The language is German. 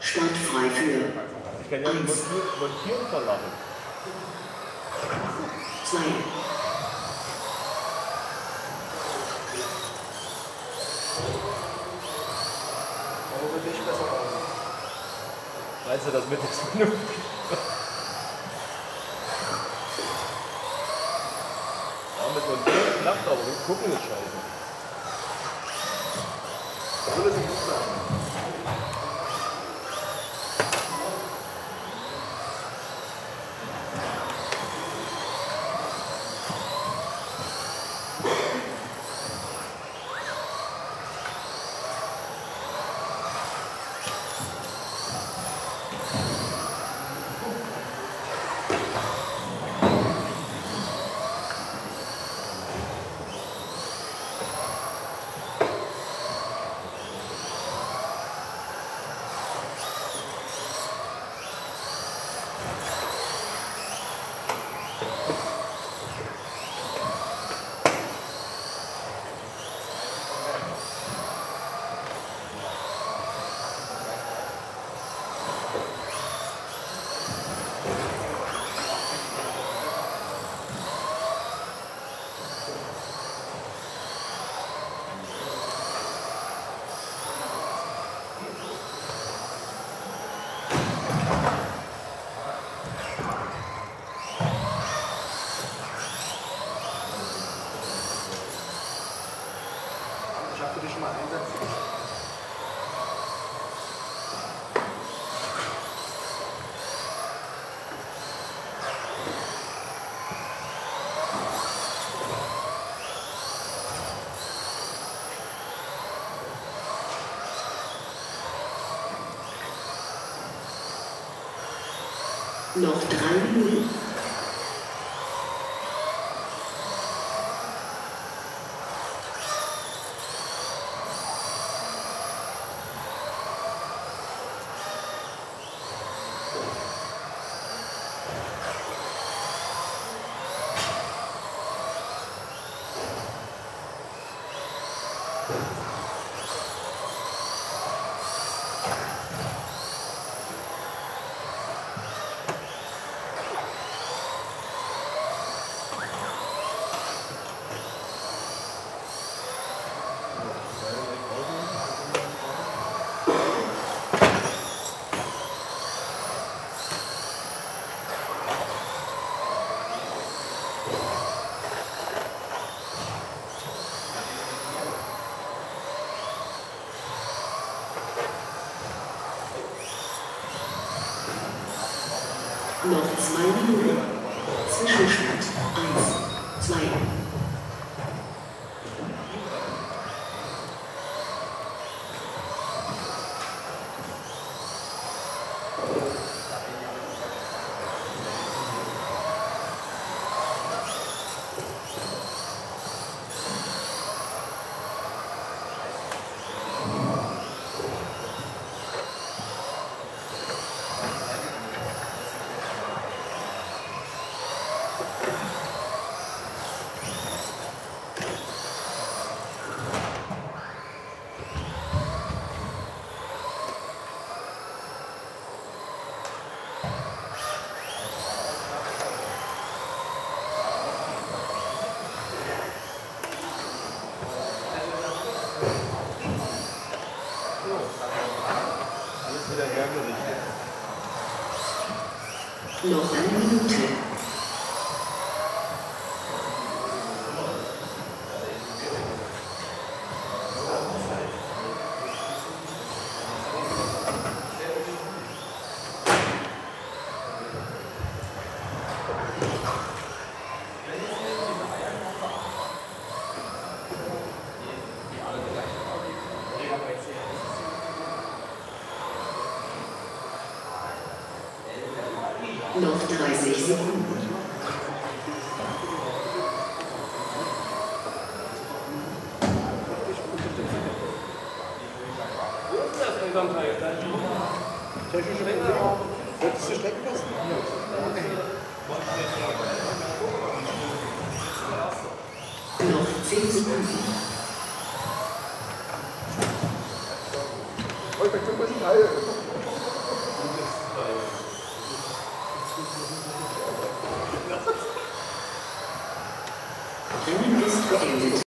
Startfrei für Ich kann ja nicht montieren, verlangen. zwei, Aber für dich besser aus. Meinst du, das wird jetzt vernünftig? Ja, mit montieren klappt aber, wir gucken ist scheiße. Würde sie gut sein. Noch drei Minuten. Noch zwei Minuten. Zwischenstand 1, 2. los 秒 Noch 30 Sekunden. Technische Probleme. Wolltest du stecken lassen? Noch 10 Sekunden.